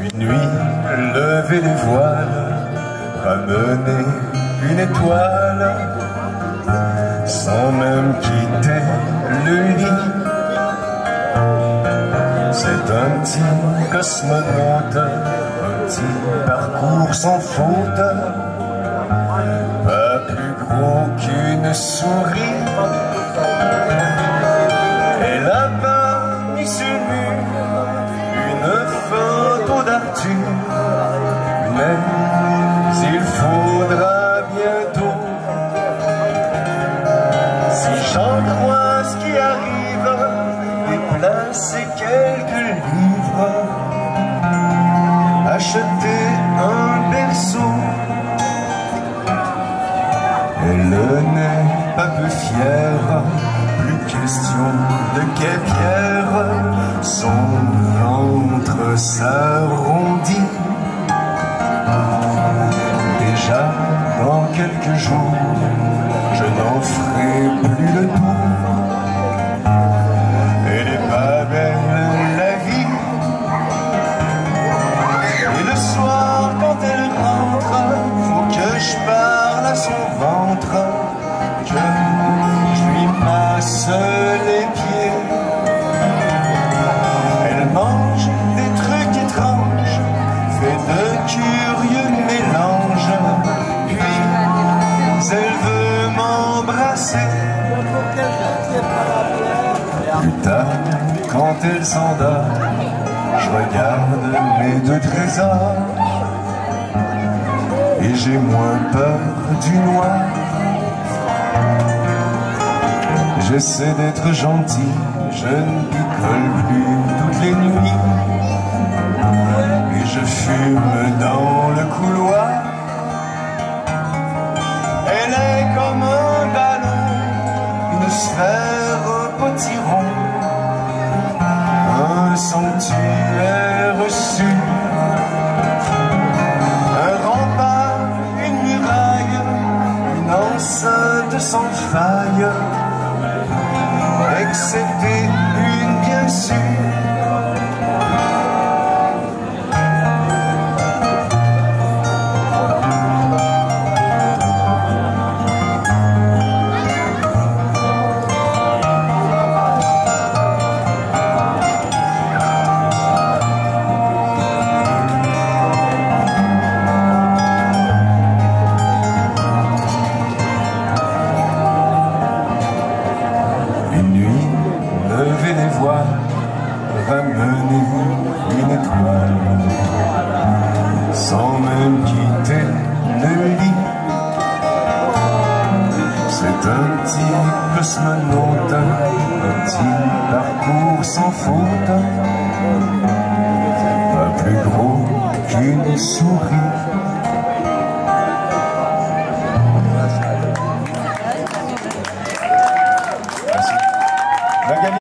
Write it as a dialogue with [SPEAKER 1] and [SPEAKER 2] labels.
[SPEAKER 1] lever les voiles, ramener une étoile, sans même quitter le lit. C'est un petit cosmonaute, un petit parcours sans faute, pas plus gros qu'une souris. Faudra bientôt, si j'en crois ce qui arrive, déplacer quelques livres, acheter un berceau. Elle n'est pas peu fière, plus question de pierre son ventre s'arrondit. Je n'en ferai plus le tour. Elle n'est pas belle la vie. Et le soir quand elle rentre, faut que je parle à son ventre, que je lui masse elle s'endort, je regarde mes deux trésors et j'ai moins peur du noir. J'essaie d'être gentil, je ne picole plus toutes les nuits. Et je fume dans le couloir. Elle est comme un ballon, une sphère potiron, un sanctuaire sûr. Un rempart, une muraille, une enceinte sans faille excepté une bien sûre. Sans même quitter le lit. C'est un petit cosmonaute, un petit parcours sans faute, pas plus gros qu'une souris.